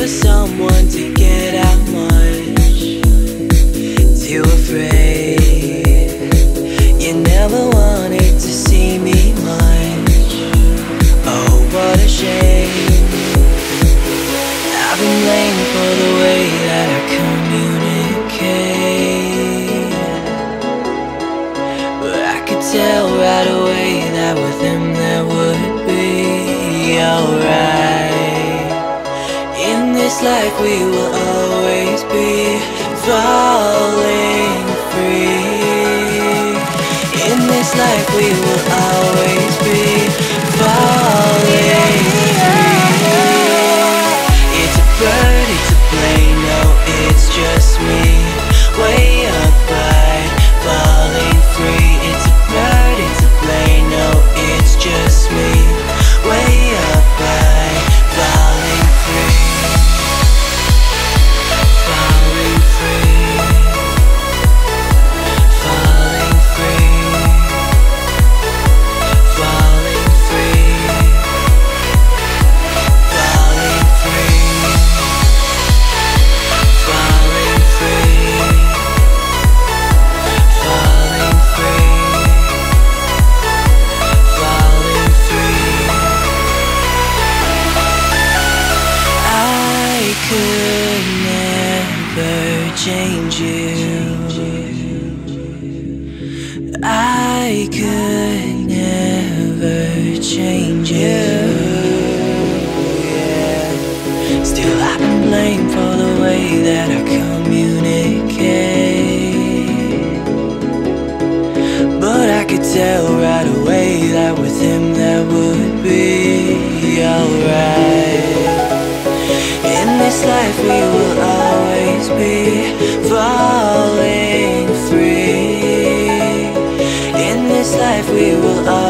never someone to get out much. Too afraid. You never wanted to see me much. Oh, what a shame. I've been blamed for the way that I communicate. But I could tell right away that with him there would be alright In this life we will always be falling free. In this life we will always be falling free. It's a bird, it's a plane, no it's just me. Way could never change you. I could never change you. Yeah. Still I've been blamed for the way that I communicate. But I could tell right away that with him that would be life we will always be falling free. In this life we will always